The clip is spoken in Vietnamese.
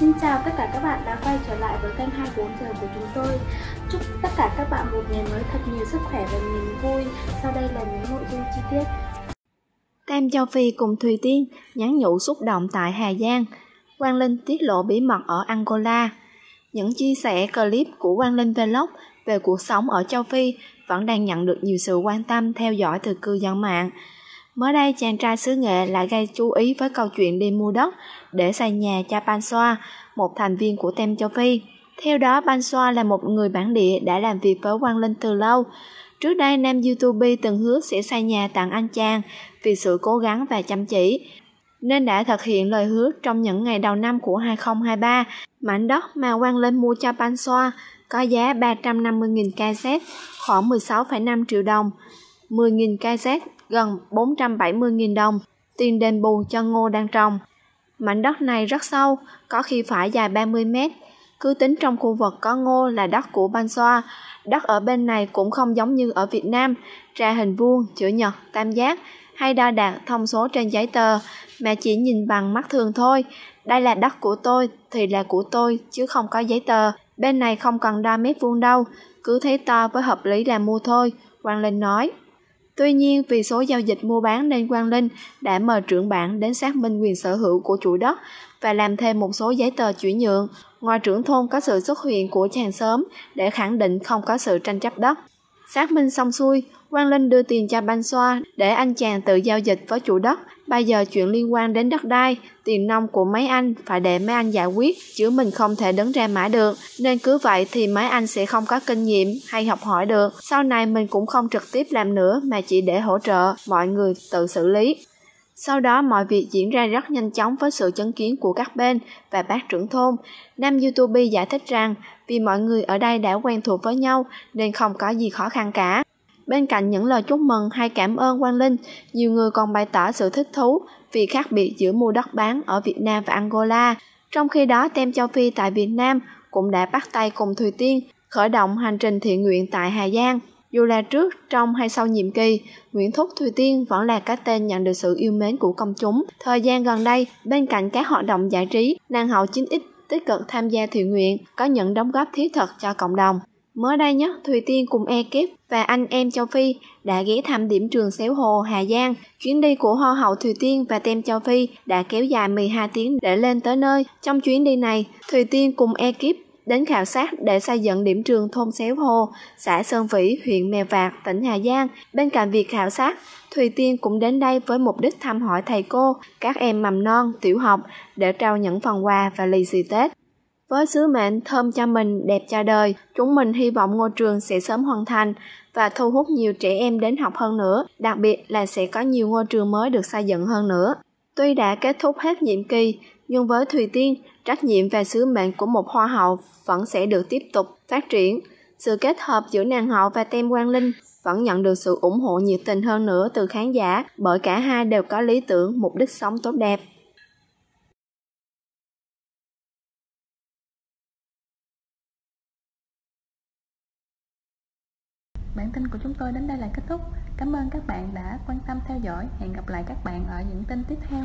Xin chào tất cả các bạn đã quay trở lại với kênh 24 giờ của chúng tôi. Chúc tất cả các bạn một ngày mới thật nhiều sức khỏe và niềm vui. Sau đây là những nội dung chi tiết. Tam Châu Phi cùng Thùy Tiên nhắn nhủ xúc động tại Hà Giang. Quang Linh tiết lộ bí mật ở Angola. Những chia sẻ clip của Quang Linh Vlog về cuộc sống ở châu Phi vẫn đang nhận được nhiều sự quan tâm theo dõi từ cư dân mạng. Mới đây, chàng trai xứ nghệ lại gây chú ý với câu chuyện đi mua đất để xây nhà cho Bansoa, một thành viên của Tem châu Phi. Theo đó, Bansoa là một người bản địa đã làm việc với Quang Linh từ lâu. Trước đây, nam YouTube từng hứa sẽ xây nhà tặng anh chàng vì sự cố gắng và chăm chỉ, nên đã thực hiện lời hứa trong những ngày đầu năm của 2023. Mảnh đất mà Quang Linh mua cho Bansoa có giá 350.000 KZ, khoảng 16,5 triệu đồng. 10.000 KZ gần 470.000 đồng, tiền đền bù cho ngô đang trồng. Mảnh đất này rất sâu, có khi phải dài 30 mét. Cứ tính trong khu vực có ngô là đất của Ban Xoa, đất ở bên này cũng không giống như ở Việt Nam, ra hình vuông, chữ nhật, tam giác hay đo đạc thông số trên giấy tờ, mà chỉ nhìn bằng mắt thường thôi. Đây là đất của tôi thì là của tôi chứ không có giấy tờ. Bên này không cần đo mét vuông đâu, cứ thấy to với hợp lý là mua thôi, Quang Linh nói. Tuy nhiên, vì số giao dịch mua bán nên Quang Linh đã mời trưởng bản đến xác minh quyền sở hữu của chủ đất và làm thêm một số giấy tờ chuyển nhượng. Ngoài trưởng thôn có sự xuất hiện của chàng sớm để khẳng định không có sự tranh chấp đất. Xác minh xong xuôi, Quang Linh đưa tiền cho Ban Xoa để anh chàng tự giao dịch với chủ đất. Bây giờ chuyện liên quan đến đất đai, tiền nông của mấy anh phải để mấy anh giải quyết, chứ mình không thể đứng ra mãi được. Nên cứ vậy thì mấy anh sẽ không có kinh nghiệm hay học hỏi được. Sau này mình cũng không trực tiếp làm nữa mà chỉ để hỗ trợ mọi người tự xử lý. Sau đó mọi việc diễn ra rất nhanh chóng với sự chứng kiến của các bên và bác trưởng thôn. Nam YouTube giải thích rằng vì mọi người ở đây đã quen thuộc với nhau nên không có gì khó khăn cả. Bên cạnh những lời chúc mừng hay cảm ơn Quang Linh, nhiều người còn bày tỏ sự thích thú vì khác biệt giữa mua đất bán ở Việt Nam và Angola. Trong khi đó, Tem Châu Phi tại Việt Nam cũng đã bắt tay cùng Thùy Tiên khởi động hành trình thiện nguyện tại Hà Giang. Dù là trước, trong hay sau nhiệm kỳ, Nguyễn Thúc Thùy Tiên vẫn là cái tên nhận được sự yêu mến của công chúng. Thời gian gần đây, bên cạnh các hoạt động giải trí, nàng hậu 9X tích cực tham gia thiện nguyện, có những đóng góp thiết thực cho cộng đồng. Mới đây nhất, Thùy Tiên cùng ekip và anh em Châu Phi đã ghé thăm điểm trường Xéo Hồ, Hà Giang. Chuyến đi của Hoa hậu Thùy Tiên và Tem Châu Phi đã kéo dài 12 tiếng để lên tới nơi. Trong chuyến đi này, Thùy Tiên cùng ekip đến khảo sát để xây dựng điểm trường thôn Xéo Hồ, xã Sơn Vĩ, huyện Mèo Vạc, tỉnh Hà Giang. Bên cạnh việc khảo sát, Thùy Tiên cũng đến đây với mục đích thăm hỏi thầy cô, các em mầm non, tiểu học để trao những phần quà và lì xì Tết. Với sứ mệnh thơm cho mình, đẹp cho đời, chúng mình hy vọng ngôi trường sẽ sớm hoàn thành và thu hút nhiều trẻ em đến học hơn nữa, đặc biệt là sẽ có nhiều ngôi trường mới được xây dựng hơn nữa. Tuy đã kết thúc hết nhiệm kỳ, nhưng với Thùy Tiên, trách nhiệm và sứ mệnh của một hoa hậu vẫn sẽ được tiếp tục phát triển. Sự kết hợp giữa nàng hậu và tem Quang Linh vẫn nhận được sự ủng hộ nhiệt tình hơn nữa từ khán giả bởi cả hai đều có lý tưởng, mục đích sống tốt đẹp. Bản tin của chúng tôi đến đây là kết thúc. Cảm ơn các bạn đã quan tâm theo dõi. Hẹn gặp lại các bạn ở những tin tiếp theo.